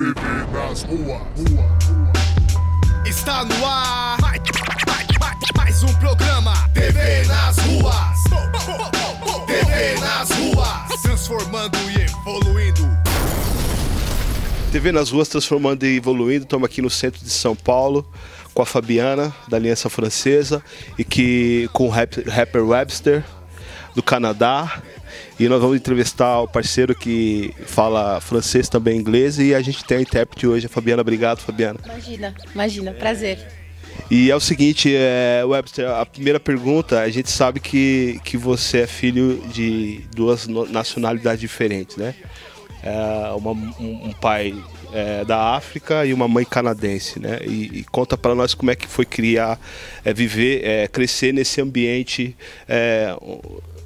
TV nas ruas. Está no ar mais um programa TV nas ruas. TV nas ruas, transformando e evoluindo. TV nas ruas transformando e evoluindo. Estamos aqui no centro de São Paulo com a Fabiana da Aliança Francesa e que com o rapper Webster do Canadá. E nós vamos entrevistar o parceiro que fala francês também inglês e a gente tem a intérprete hoje, a Fabiana. Obrigado, Fabiana. Imagina, imagina, prazer. E é o seguinte, é, Webster, a primeira pergunta, a gente sabe que, que você é filho de duas nacionalidades diferentes, né? É, uma, um, um pai é, da África e uma mãe canadense, né? E, e conta para nós como é que foi criar, é, viver, é, crescer nesse ambiente é,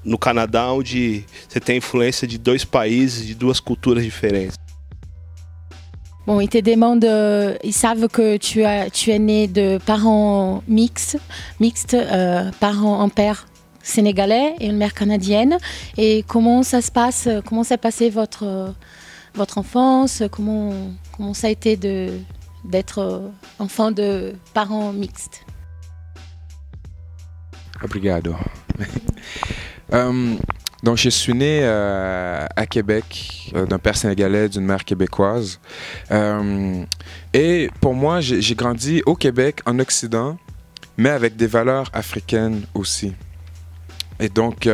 no Canadá, onde você tem influência de dois países, de duas culturas diferentes. Bon, il te demande, ils savent que tu, as, tu es né de parents mixtes, mixtes euh, parents, un père sénégalais et une mère canadienne. Et comment ça se passe, comment s'est passé votre, votre enfance, comment, comment ça a été d'être enfant de parents mixtes? Obrigado. Euh, donc, je suis né euh, à Québec euh, d'un père sénégalais, d'une mère québécoise. et pour moi, j'ai grandi au Québec, en Occident, mais avec des valeurs africaines aussi. Et donc,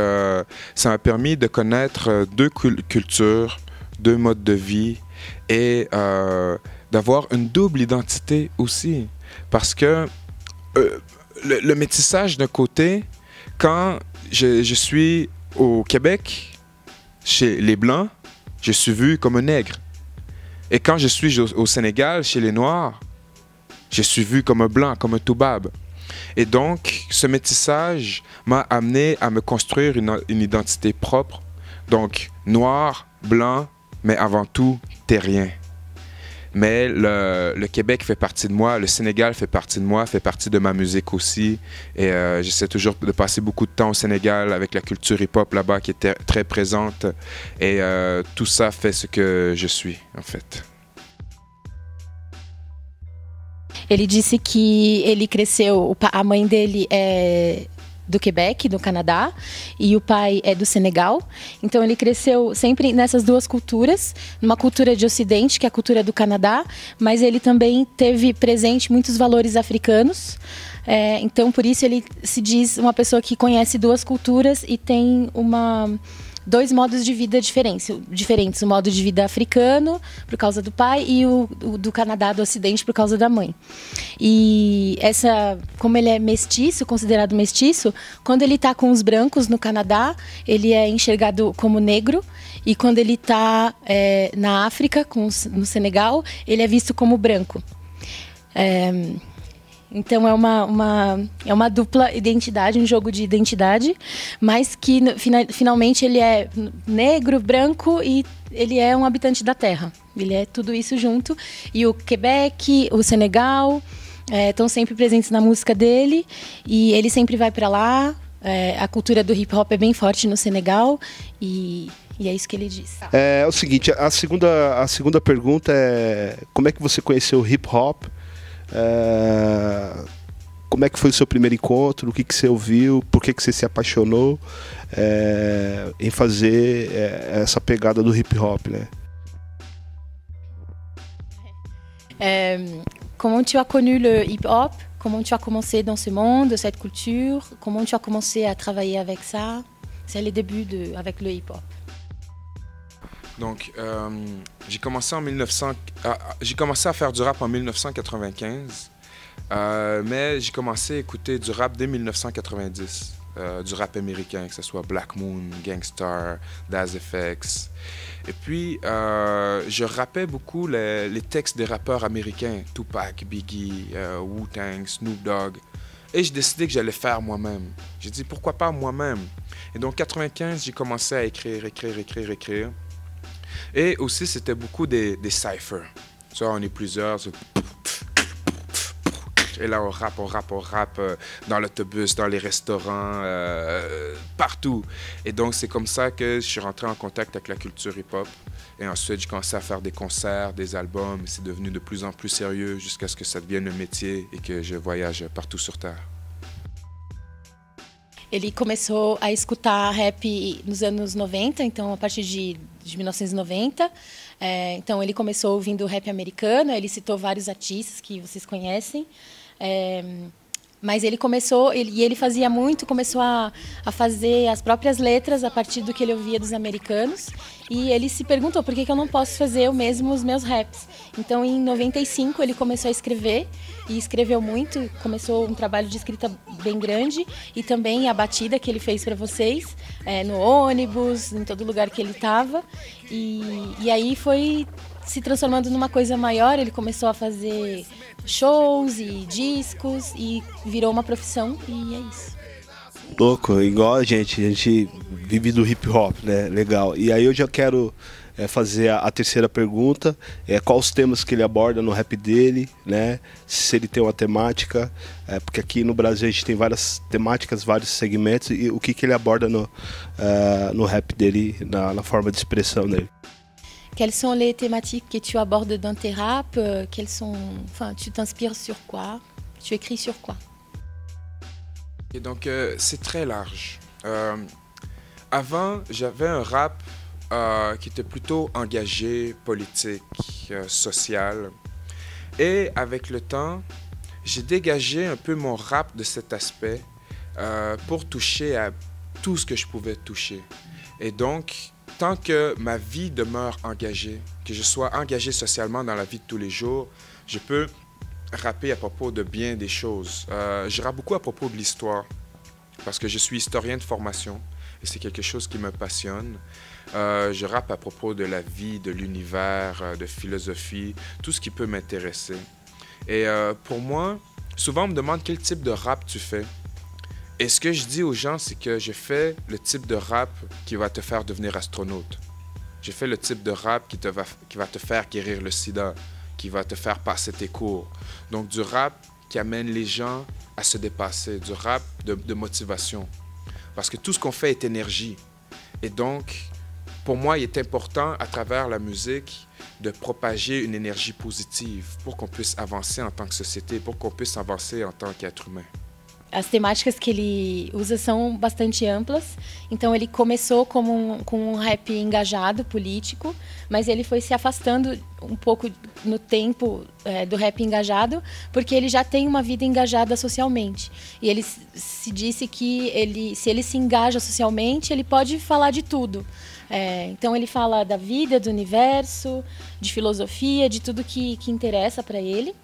ça m'a permis de connaître deux cultures, deux modes de vie et d'avoir une double identité aussi. Parce que le métissage d'un côté, quand je, suis au Québec, chez les Blancs, je suis vu comme un nègre. Et quand je suis au, Sénégal, chez les Noirs, je suis vu comme un blanc, comme un toubab. Et donc, ce métissage m'a amené à me construire une, une identité propre. Donc, noir, blanc, mais avant tout, terrien. Mais le, Québec fait partie de moi, le Sénégal fait partie de moi, fait partie de ma musique aussi. Et euh, j'essaie toujours de passer beaucoup de temps au Sénégal avec la culture hip-hop là-bas qui est très présente. Et euh, tout ça fait ce que je suis, en fait. Ele disse que ele cresceu, a mãe dele é do Quebec, do Canadá, e o pai é do Senegal. Então ele cresceu sempre nessas duas culturas, numa cultura de Ocidente, que é a cultura do Canadá, mas ele também teve presente muitos valores africanos. É, então por isso ele se diz uma pessoa que conhece duas culturas e tem uma dois modos de vida diferentes, diferentes. O modo de vida africano, por causa do pai, e o, o, do Canadá do Ocidente, por causa da mãe. E essa, como ele é mestiço, considerado mestiço, quando ele está com os brancos no Canadá, ele é enxergado como negro. E quando ele está é, na África, com, no Senegal, ele é visto como branco. É, então é uma, uma, é uma dupla identidade, um jogo de identidade, mas que finalmente ele é negro, branco e ele é um habitante da Terra. Ele é tudo isso junto. E o Quebec, o Senegal estão é, sempre presentes na música dele e ele sempre vai para lá. É, a cultura do hip hop é bem forte no Senegal e e é isso que ele diz. É, é, o seguinte, a segunda, a segunda pergunta é como é que você conheceu o hip hop é, como é que foi o seu primeiro encontro? O que, que você ouviu? Por que, que você se apaixonou é, em fazer essa pegada do hip hop, né? Comment tu as connu le hip-hop Comment tu as commencé dans ce monde, cette culture? Comment tu as commencé à travailler avec ça? C'est les débuts de, avec le hip-hop. Donc, euh, j'ai commencé en 1900, ah, ah, commencé à faire du rap en 1995, euh, mais j'ai commencé à écouter du rap dès 1990, euh, du rap américain, que ce soit Black Moon, Gangstar, Daz FX. Et puis, je rappais beaucoup les, les, textes des rappeurs américains, Tupac, Biggie, Wu-Tang, Snoop Dogg. Et j'ai décidé que j'allais faire moi-même. J'ai dit, pourquoi pas moi-même? Et donc, 95, j'ai commencé à écrire, écrire, écrire, écrire. Et aussi, c'était beaucoup des, des cyphers. On est plusieurs. Et là, on rappe, on rappe, on rappe euh, dans l'autobus, dans les restaurants, euh, partout. Et donc, c'est comme ça que je suis rentré en contact avec la culture hip-hop. Et ensuite, j'ai commencé à faire des concerts, des albums. C'est devenu de plus en plus sérieux jusqu'à ce que ça devienne un métier et que je voyage partout sur Terre. Ele começou a escutar rap nos anos 90, então a partir de, de 1990. É, então ele começou ouvindo rap americano, ele citou vários artistas que vocês conhecem. É, mas ele começou, ele, e ele fazia muito, começou a, a fazer as próprias letras a partir do que ele ouvia dos americanos. E ele se perguntou por que, que eu não posso fazer o mesmo os meus raps. Então em 95 ele começou a escrever e escreveu muito, começou um trabalho de escrita bem grande e também a batida que ele fez para vocês é, no ônibus, em todo lugar que ele estava. E, e aí foi se transformando numa coisa maior, ele começou a fazer shows e discos e virou uma profissão e é isso. Louco, igual a gente, a gente vive do hip hop, né? Legal. E aí eu já quero é, fazer a, a, terceira pergunta, é quais os temas que ele aborda no rap dele, né? Se ele tem uma temática, é, porque aqui no Brasil a gente tem várias temáticas, vários segmentos e o que, que ele aborda no, uh, no rap dele, na, na forma de expressão dele. Quelles sont les thématiques que tu abordes dans tes raps euh, Quelles sont, enfin, tu t'inspires sur quoi? Tu écris sur quoi? Donc euh, c'est très large. Euh, avant, j'avais un rap qui était plutôt engagé, politique, social. Et avec le temps, j'ai dégagé un peu mon rap de cet aspect pour toucher à tout ce que je pouvais toucher. Et donc, tant que ma vie demeure engagée, que je sois engagé socialement dans la vie de tous les jours, je peux rapper à propos de bien des choses. Euh, je rappe beaucoup à propos de l'histoire, parce que je suis historien de formation, et c'est quelque chose qui me passionne. Euh, je rappe à propos de la vie, de l'univers, euh, de philosophie, tout ce qui peut m'intéresser. Et pour moi, souvent on me demande quel type de rap tu fais. Et ce que je dis aux gens, c'est que je fais le type de rap qui va te faire devenir astronaute. Je fais le type de rap qui, te va, qui va te faire guérir le sida, qui va te faire passer tes cours. Donc du rap qui amène les gens à se dépasser, du rap de, de motivation. Parce que tout ce qu'on fait est énergie. Et donc, pour moi, il est important, à travers la musique, de propager une énergie positive pour qu'on puisse avancer en tant que société, pour qu'on puisse avancer en tant qu'être humain. As temáticas que ele usa são bastante amplas. Então ele começou como um, com um rap engajado, político, mas ele foi se afastando um pouco no tempo é, do rap engajado, porque ele já tem uma vida engajada socialmente. E ele se disse que ele, se ele se engaja socialmente, ele pode falar de tudo. É, então ele fala da vida, do universo, de filosofia, de tudo que, que interessa para ele.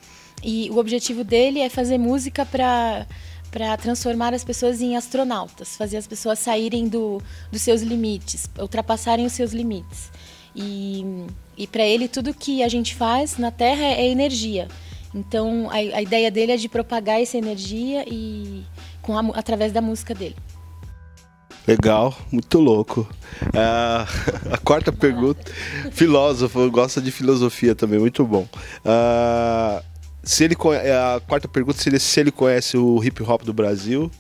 E o objetivo dele é fazer música para para transformar as pessoas em astronautas, fazer as pessoas saírem do, dos seus limites, ultrapassarem os seus limites. E, e para ele, tudo que a gente faz na Terra é energia. Então, a, a ideia dele é de propagar essa energia e com a, através da música dele. Legal, muito louco. Uh, a quarta pergunta, filósofo, gosta de filosofia também, muito bom. Uh, se ele é, a quarta pergunta seria se ele conhece o hip hop do Brasil,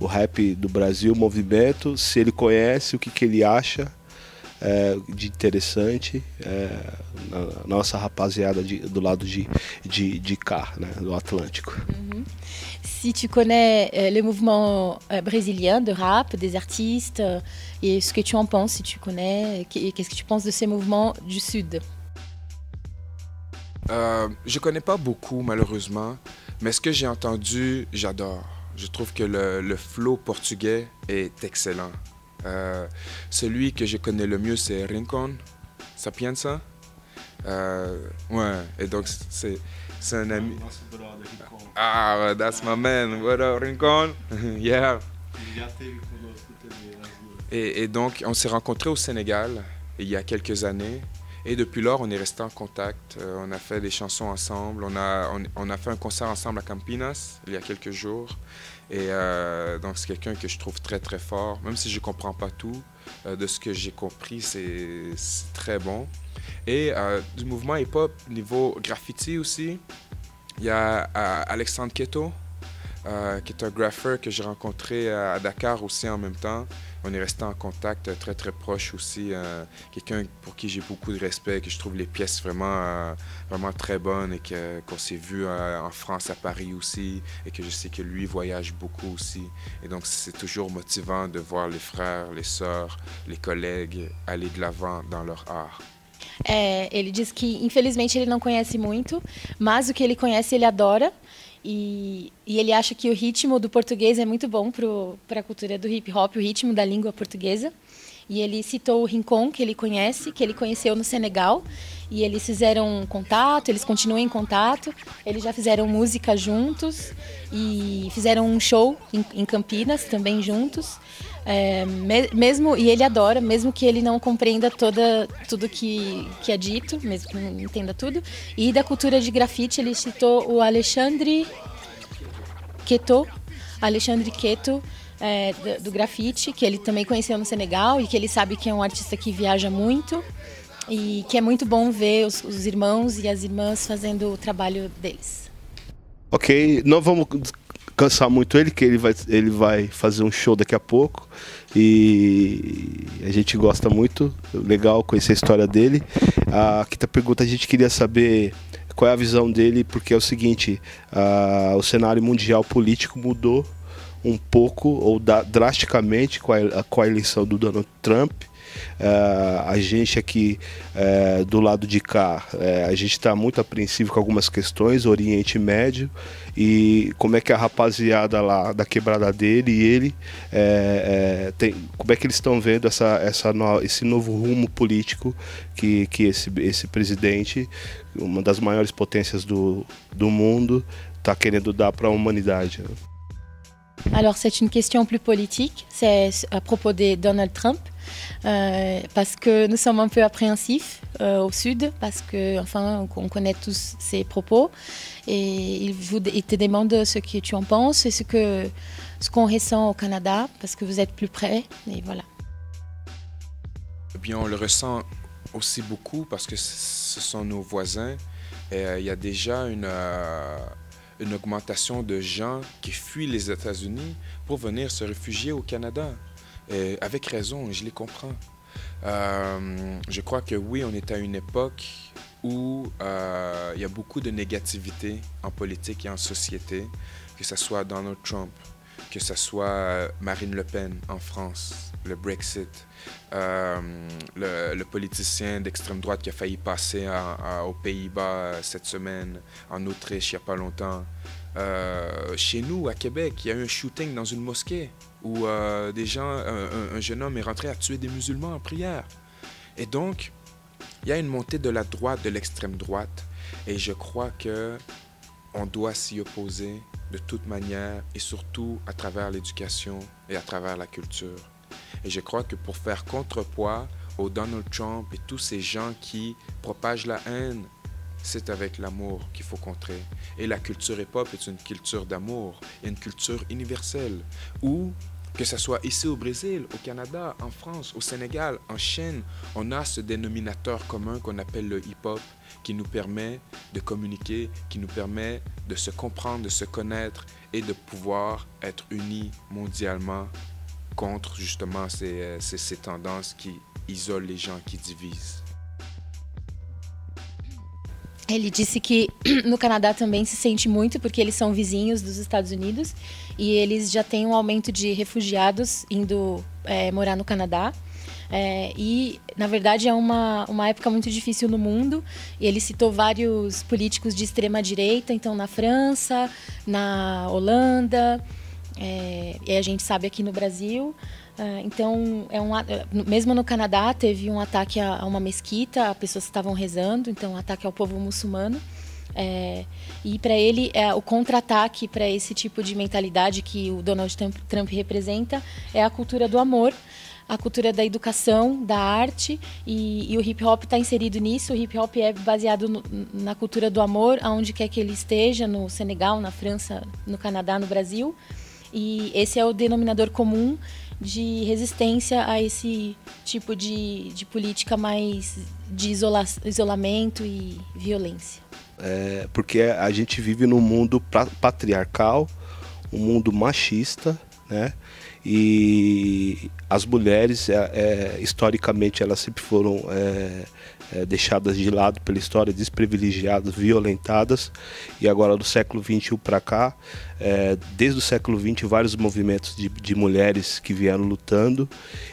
o rap do Brasil, o movimento, se ele conhece, o que, que ele acha é, de interessante é, na nossa rapaziada de, do lado de, de, de cá, né, do Atlântico. Uhum. Si tu connais euh, le mouvement euh, brésilien de rap, des artistes, euh, et ce que tu en penses, si tu connais, qu'est-ce que tu penses de ces mouvements du Sud Euh, je connais pas beaucoup, malheureusement, mais ce que j'ai entendu, j'adore. Je trouve que le, le flow portugais est excellent. Euh, celui que je connais le mieux, c'est Rincon. Sapienza. Euh, ouais, et donc c'est, c'est un ami. Ah, that's my man. What up, Rincon? yeah. Et, et donc, on s'est rencontrés au Sénégal il y a quelques années. Et depuis lors, on est resté en contact. Euh, on a fait des chansons ensemble. On a, on, a fait un concert ensemble à Campinas il y a quelques jours. Et euh, donc, c'est quelqu'un que je trouve très, très fort. Même si je ne comprends pas tout, euh, de ce que j'ai compris, c'est très bon. Et du mouvement hip-hop, niveau graffiti aussi, Il y a Alexandre Keto, qui est un graffeur que j'ai rencontré à Dakar aussi en même temps. On est resté en contact très très proche aussi. Euh, quelqu'un pour qui j'ai beaucoup de respect, que je trouve les pièces vraiment, vraiment très bonnes et qu'on s'est vu en France, à Paris aussi, et que je sais que lui voyage beaucoup aussi. Et donc c'est toujours motivant de voir les frères, les sœurs, les collègues aller de l'avant dans leur art. É, ele diz que, infelizmente, ele não conhece muito, mas o que ele conhece, ele adora. E, e ele acha que o ritmo do português é muito bom para a cultura do hip hop, o ritmo da língua portuguesa. E ele citou o Rincon, que ele conhece, que ele conheceu no Senegal. E eles fizeram contato, eles continuam em contato. Eles já fizeram música juntos e fizeram um show em, em Campinas também juntos. É, mesmo e ele adora, mesmo que ele não compreenda toda tudo que, que é dito, mesmo que não entenda tudo. E da cultura de grafite ele citou o Alexandre Queto, Alexandre Queto é, do, do grafite, que ele também conheceu no Senegal e que ele sabe que é um artista que viaja muito e que é muito bom ver os, os irmãos e as irmãs fazendo o trabalho deles. Ok, não vamos cansar muito ele, que ele vai, ele vai fazer um show daqui a pouco. E a gente gosta muito. Legal conhecer a história dele. A quinta pergunta a gente queria saber qual é a visão dele, porque é o seguinte: a, o cenário mundial político mudou um pouco ou da, drasticamente com a, com a eleição do Donald Trump. Uh, a gente aqui uh, do lado de cá, uh, a gente está muito apreensivo com algumas questões, Oriente Médio, e como é que a rapaziada lá da quebrada dele e ele, tem, como é que eles estão vendo essa, essa no, esse novo rumo político que, que esse, esse presidente, uma das maiores potências do, do mundo, está querendo dar para a humanidade. Alors c'est une question plus politique, c'est à propos de Donald Trump. Euh, parce que nous sommes un peu appréhensifs euh, au sud, parce que enfin on connaît tous ses propos, et il, te demande ce que tu en penses et ce que ce qu'on ressent au Canada, parce que vous êtes plus près, et voilà. Eh bien, on le ressent aussi beaucoup parce que ce sont nos voisins. Et euh, il y a déjà une, une augmentation de gens qui fuient les États-Unis pour venir se réfugier au Canada avec raison, je les comprends. Euh, je crois que oui, on est à une époque où euh, il y a beaucoup de négativité en politique et en société, que ce soit Donald Trump, que ce soit Marine Le Pen en France, le Brexit, euh, le, politicien d'extrême droite qui a failli passer aux Pays-Bas cette semaine, en Autriche il n'y a pas longtemps. chez nous, à Québec, il y a eu un shooting dans une mosquée où euh, des gens, un, jeune homme est rentré à tuer des musulmans en prière. Et donc, il y a une montée de la droite, de l'extrême droite, et je crois que on doit s'y opposer de toute manière, et surtout à travers l'éducation et à travers la culture. Et je crois que pour faire contrepoids au Donald Trump et tous ces gens qui propagent la haine, c'est avec l'amour qu'il faut contrer. Et la culture hip-hop est une culture d'amour, une culture universelle, où que ce soit ici au Brésil, au Canada, en France, au Sénégal, en Chine, on a ce dénominateur commun qu'on appelle le hip-hop qui nous permet de communiquer, qui nous permet de se comprendre, de se connaître et de pouvoir être unis mondialement contre justement ces, euh, ces, ces tendances qui isolent les gens, qui divisent. Ele disse que no Canadá também se sente muito porque eles são vizinhos dos Estados Unidos e eles já têm um aumento de refugiados indo é, morar no Canadá. É, e, na verdade, é uma, uma época muito difícil no mundo. E ele citou vários políticos de extrema-direita, então, na França, na Holanda, é, e a gente sabe aqui no Brasil. É, então, é um, é, mesmo no Canadá, teve um ataque a, uma mesquita, as pessoas estavam rezando, então, um ataque ao povo muçulmano. É, e para ele, é, o contra-ataque para esse tipo de mentalidade que o Donald Trump representa é a cultura do amor, a cultura da educação, da arte, e, e o hip hop está inserido nisso. O hip hop é baseado no, na cultura do amor, aonde quer que ele esteja, no Senegal, na França, no Canadá, no Brasil. E esse é o denominador comum de resistência a esse tipo de, de política mais de isola, isolamento e violência. É, porque a gente vive num mundo patriarcal, um mundo machista, né? E as mulheres, é, é, historicamente, elas sempre foram é, deixadas de lado pela história, desprivilegiadas, violentadas. E agora, do século XXI para cá, é, desde o século XX, vários movimentos de, de mulheres que vieram lutando.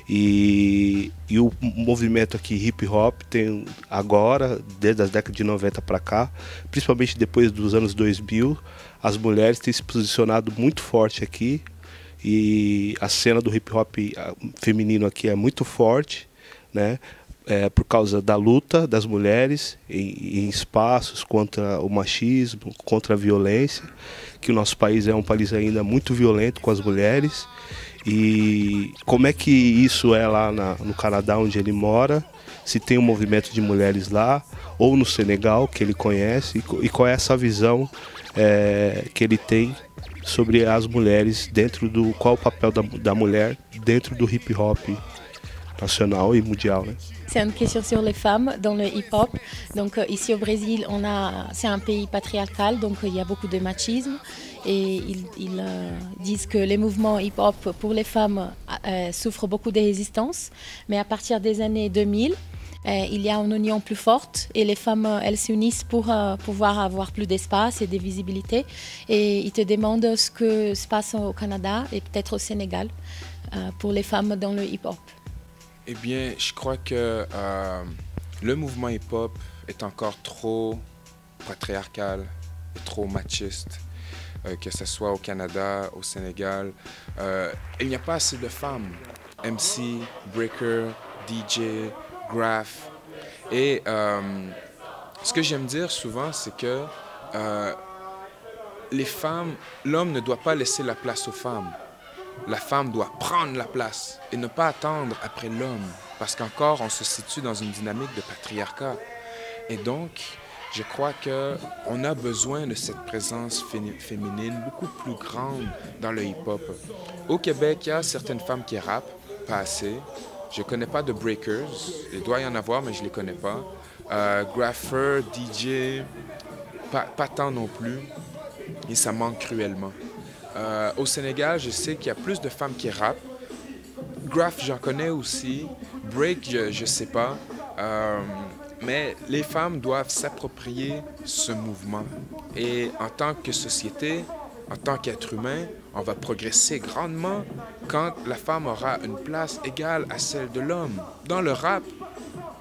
E, e, o movimento aqui hip hop tem agora, desde as décadas de 90 para cá, principalmente depois dos anos 2000, as mulheres têm se posicionado muito forte aqui. E a cena do hip hop feminino aqui é muito forte, né? É, por causa da luta das mulheres em, em, espaços contra o machismo, contra a violência, que o nosso país é um país ainda muito violento com as mulheres. E como é que isso é lá na, no Canadá, onde ele mora? Se tem um movimento de mulheres lá, ou no Senegal, que ele conhece, e, qual é essa visão é, que ele tem sobre as mulheres dentro do. qual o papel da, da mulher dentro do hip hop mondial. C'est une question sur les femmes dans le hip-hop. Donc euh, ici au Brésil, on a, c'est un pays patriarcal, donc il y a beaucoup de machisme. Et ils, euh, disent que les mouvements hip-hop pour les femmes euh, souffrent beaucoup de résistance. Mais à partir des années 2000, il y a une union plus forte et les femmes, elles s'unissent pour pouvoir avoir plus d'espace et de visibilité. Et ils te demandent ce que se passe au Canada et peut-être au Sénégal pour les femmes dans le hip-hop. Eh bien, je crois que euh, le mouvement hip-hop est encore trop patriarcal et trop machiste, euh, que ce soit au Canada, au Sénégal. Euh, il n'y a pas assez de femmes, MC, breaker, DJ, graph. Et ce que j'aime dire souvent, c'est que les femmes, l'homme ne doit pas laisser la place aux femmes la femme doit prendre la place et ne pas attendre après l'homme, parce qu'encore on se situe dans une dynamique de patriarcat. Et donc, je crois qu'on a besoin de cette présence féminine beaucoup plus grande dans le hip-hop. Au Québec, il y a certaines femmes qui rappent, pas assez. Je connais pas de breakers. Il doit y en avoir, mais je ne les connais pas. Euh, DJ, pas tant non plus. Et ça manque cruellement. Euh, au Sénégal, je sais qu'il y a plus de femmes qui rappent. Graph, j'en connais aussi. Break, je ne sais pas. Euh, mais les femmes doivent s'approprier ce mouvement. Et en tant que société, en tant qu'être humain, on va progresser grandement quand la femme aura une place égale à celle de l'homme. Dans le rap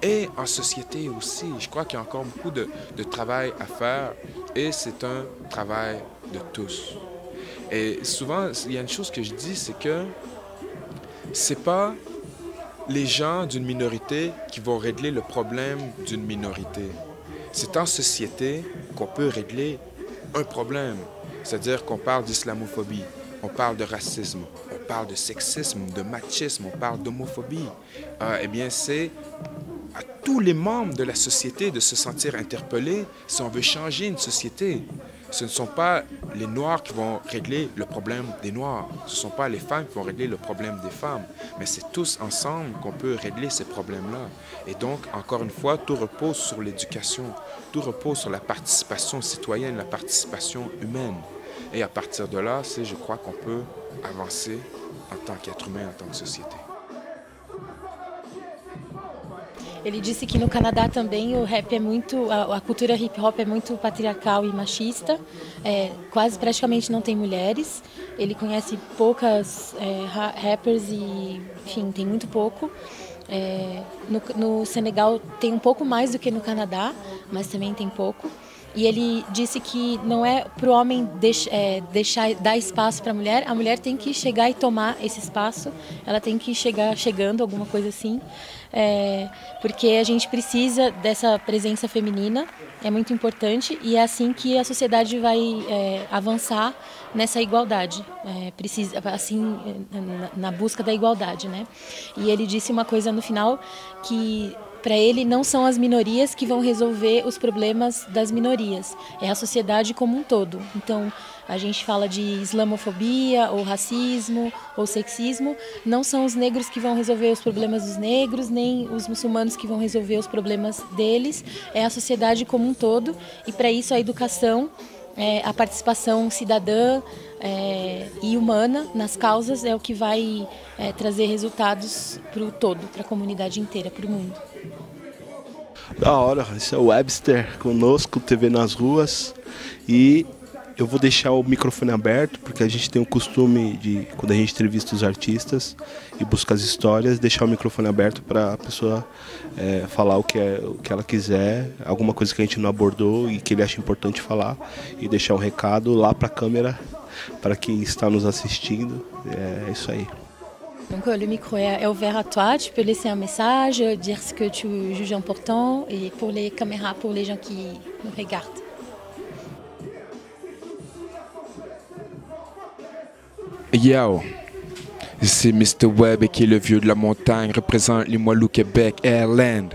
et en société aussi. Je crois qu'il y a encore beaucoup de, de travail à faire et c'est un travail de tous. Et souvent, il y a une chose que je dis, c'est que c'est pas les gens d'une minorité qui vont régler le problème d'une minorité. C'est en société qu'on peut régler un problème. C'est-à-dire qu'on parle d'islamophobie, on parle de racisme, on parle de sexisme, de machisme, on parle d'homophobie. Euh, eh bien, c'est à tous les membres de la société de se sentir interpellés si on veut changer une société ce ne sont pas les Noirs qui vont régler le problème des Noirs. Ce ne sont pas les femmes qui vont régler le problème des femmes. Mais c'est tous ensemble qu'on peut régler ces problèmes-là. Et donc, encore une fois, tout repose sur l'éducation. Tout repose sur la participation citoyenne, la participation humaine. Et à partir de là, c'est, je crois, qu'on peut avancer en tant qu'être humain, en tant que société. Ele disse que no Canadá também o rap é muito, a, a cultura hip hop é muito patriarcal e machista, é, quase praticamente não tem mulheres. Ele conhece poucas é, rappers e, enfim, tem muito pouco. É, no, no Senegal tem um pouco mais do que no Canadá, mas também tem pouco. E ele disse que não é para o homem deix, é, deixar dar espaço para a mulher, a mulher tem que chegar e tomar esse espaço, ela tem que chegar chegando, alguma coisa assim, é, porque a gente precisa dessa presença feminina, é muito importante e é assim que a sociedade vai é, avançar nessa igualdade, é, precisa assim na, na busca da igualdade, né? E ele disse uma coisa no final que para ele não são as minorias que vão resolver os problemas das minorias, é a sociedade como um todo. Então, a gente fala de islamofobia, ou racismo, ou sexismo, não são os negros que vão resolver os problemas dos negros, nem os muçulmanos que vão resolver os problemas deles, é a sociedade como um todo, e para isso a educação, é, a participação cidadã é, e humana nas causas é o que vai é, trazer resultados para o todo, para a comunidade inteira, para o mundo. Da hora, esse é o Webster conosco, TV nas ruas. E eu vou deixar o microfone aberto, porque a gente tem o costume de, quando a gente entrevista os artistas e busca as histórias, deixar o microfone aberto para a pessoa é, falar o que, é, o que ela quiser, alguma coisa que a gente não abordou e que ele acha importante falar, e deixar um recado lá para a câmera, para quem está nos assistindo. É, é isso aí. Donc le micro est ouvert à toi, tu peux laisser un message, dire ce que tu juges important et pour les caméras, pour les gens qui nous regardent. Yo, c'est Mr. Webb qui est le vieux de la montagne, représente Limoilou, Québec, Airland.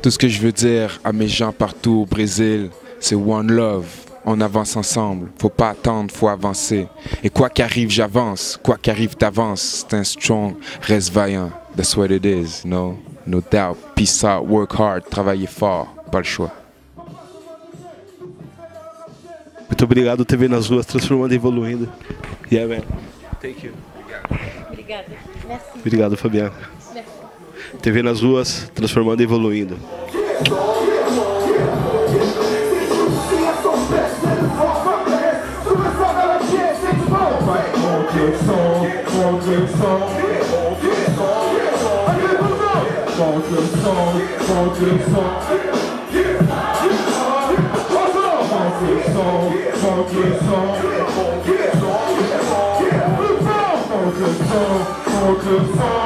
Tout ce que je veux dire à mes gens partout au Brésil, c'est One Love. On avance ensemble, faut pas attendre, faut avancer. Et quoi qu'arrive, j'avance. Quoi qu'arrive, t'avances. C'est un strong, reste vaillant. That's what it is, no, no doubt. Peace out, work hard, travailler fort, pas le choix. Muito obrigado, TV nas ruas, transformando e evoluindo. Yeah, man. Thank you. Obrigada. Merci. Obrigado, Fabiano. Merci. TV nas ruas, transformando e evoluindo. to fall.